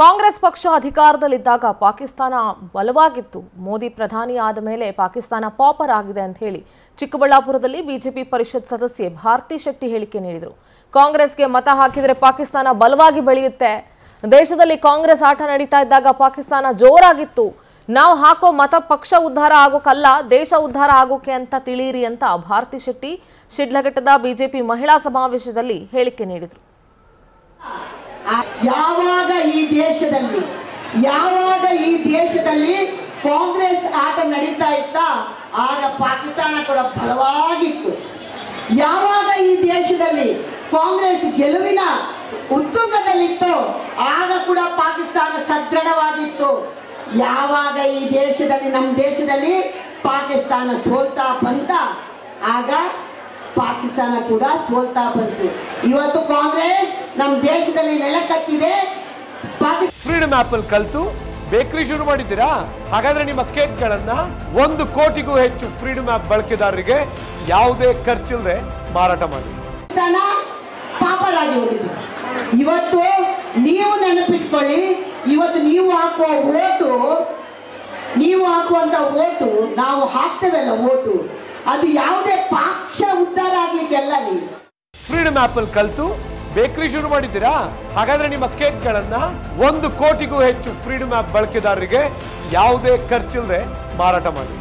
ಕಾಂಗ್ರೆಸ್ ಪಕ್ಷ ಅಧಿಕಾರದಲ್ಲಿದ್ದಾಗ ಪಾಕಿಸ್ತಾನ ಬಲವಾಗಿತ್ತು. ಮೋದಿ ಪ್ರಧಾನಿ ಆದ ಮೇಲೆ ಪಾಕಿಸ್ತಾನ ಪಾಪರ್ ಆಗಿದೆ ಅಂತ ಹೇಳಿ ಚಿಕ್ಕಬಳ್ಳಾಪುರದಲ್ಲಿ ಬಿಜೆಪಿ ಪರಿಷತ್ ಸದಸ್ಯೆ ಭಾರತಿ ಶೆಟ್ಟಿ ಹೇಳಿಕೆ ನೀಡಿದರು. ಕಾಂಗ್ರೆಸ್ಗೆ ಮತ ಹಾಕಿದರೆ ಪಾಕಿಸ್ತಾನ ಬಲವಾಗಿ ಬೆಳೆಯುತ್ತೆ. ದೇಶದಲ್ಲಿ ಕಾಂಗ್ರೆಸ್ ಆಟ ನಡೀತಾ ಇದ್ದಾಗ ಪಾಕಿಸ್ತಾನ ಜೋರಾಗಿತ್ತು. ನಾವು ಹಾಕೋ ಮತ ಪಕ್ಷ ಉದ್ಧಾರ ಆಗೋಕಲ್ಲ, ದೇಶ ಉದ್ಧಾರ ಆಗೋಕೆ ಅಂತ ತಿಳಿಯಿರಿ ಅಂತ ಭಾರತಿ ಶೆಟ್ಟಿ ಶಿಡ್ಲಘಟ್ಟದ ಬಿಜೆಪಿ ಮಹಿಳಾ ಸಮಾವೇಶದಲ್ಲಿ ಹೇಳಿಕೆ ನೀಡಿದರು. ಯಾವಾಗ ಈ ಯಾವಾಗ ಈ ದೇಶದಲ್ಲಿ ಕಾಂಗ್ರೆಸ್ ಆಟ ನಡೀತಾ ಇತ್ತ, ಆಗ ಪಾಕಿಸ್ತಾನ ಕೂಡ ಬಲವಾಗಿತ್ತು. ಯಾವಾಗ ಈ ದೇಶದಲ್ಲಿ ಕಾಂಗ್ರೆಸ್ ಗೆಲುವಿನ ಉತ್ತುಂಗದಲ್ಲಿತ್ತು, ಆಗ ಕೂಡ ಪಾಕಿಸ್ತಾನ ಸದೃಢವಾಗಿತ್ತು ಯಾವಾಗ ಈ ದೇಶದಲ್ಲಿ ನಮ್ಮ ದೇಶದಲ್ಲಿ ಪಾಕಿಸ್ತಾನ ಸೋಲ್ತಾ ಬಂತ, ಆಗ ಪಾಕಿಸ್ತಾನ ಕೂಡ ಸೋಲ್ತಾ ಬಂತು. ಇವತ್ತು ಕಾಂಗ್ರೆಸ್ ನಮ್ಮ ದೇಶದಲ್ಲಿ ನೆಲ ಕಚ್ಚಿದೆ ಪಾಕಿಸ್ತಾನ ಫ್ರೀಡಮ್ ಆಪ್ ಅಲ್ಲಿ ಕಲ್ತು ಬೇಕರಿ ಶುರು ಮಾಡಿದ್ದೀರಾ? ಹಾಗಾದ್ರೆ ನಿಮ್ಮ ಕೇಕ್ಗಳನ್ನ ಒಂದು ಕೋಟಿಗೂ ಹೆಚ್ಚು ಫ್ರೀಡಮ್ ಆಪ್ ಬಳಕೆದಾರರಿಗೆ ಯಾವುದೇ ಖರ್ಚಿಲ್ಲದೆ ಮಾರಾಟ ಮಾಡಿ. ಇವತ್ತು ನೀವು ನೆನಪಿಟ್ಕೊಳ್ಳಿ ಇವತ್ತು ನೀವು ಹಾಕುವ ಓಟು ನೀವು ಹಾಕುವಂತ ಓಟು ನಾವು ಹಾಕ್ತೇವಲ್ಲ ಓಟು ಅದು ಯಾವುದೇ ಪಾಕ್ಷ ಉದ್ಧಾರ ಆಗ್ಲಿಕ್ಕೆಲ್ಲ ನೀವು. ಫ್ರೀಡಮ್ ಆಪ್ ಅಲ್ಲಿ ಕಲ್ತು ಬೇಕರಿ ಶುರು ಮಾಡಿದ್ದೀರಾ? ಹಾಗಾದ್ರೆ ನಿಮ್ಮ ಕೇಕ್ಗಳನ್ನ ಒಂದು ಕೋಟಿಗೂ ಹೆಚ್ಚು ಫ್ರೀಡಮ್ ಆಪ್ ಬಳಕೆದಾರರಿಗೆ ಯಾವುದೇ ಖರ್ಚಿಲ್ಲದೆ ಮಾರಾಟ ಮಾಡಿ.